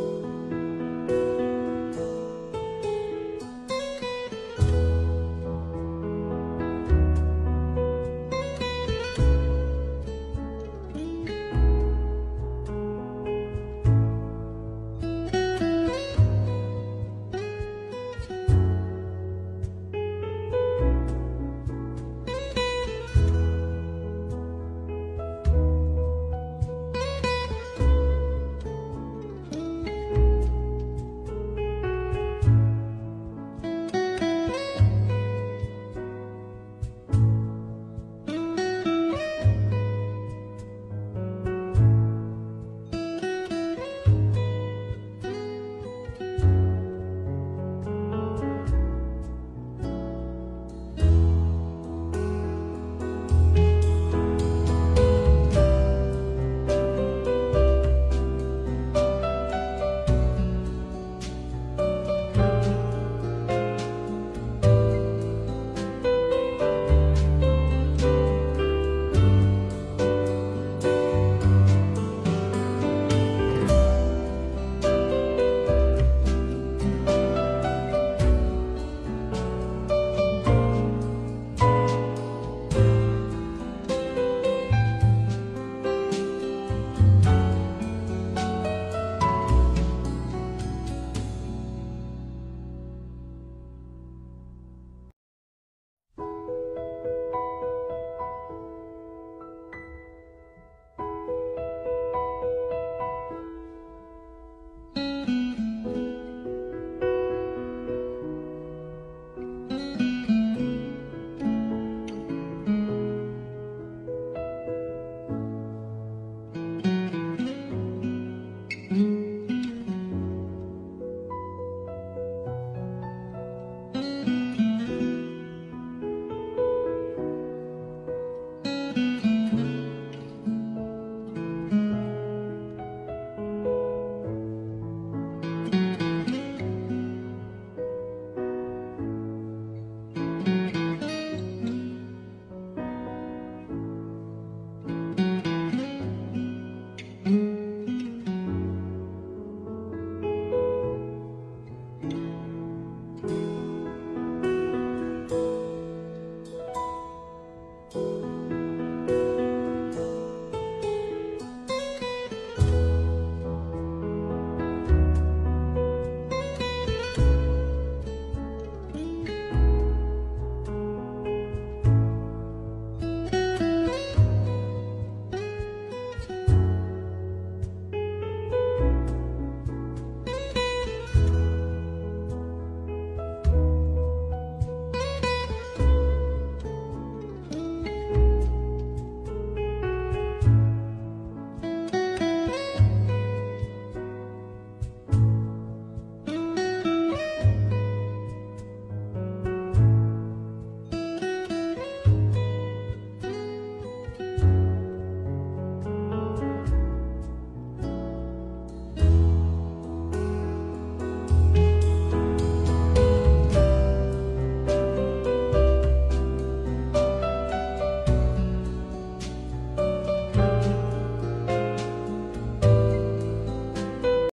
Bye.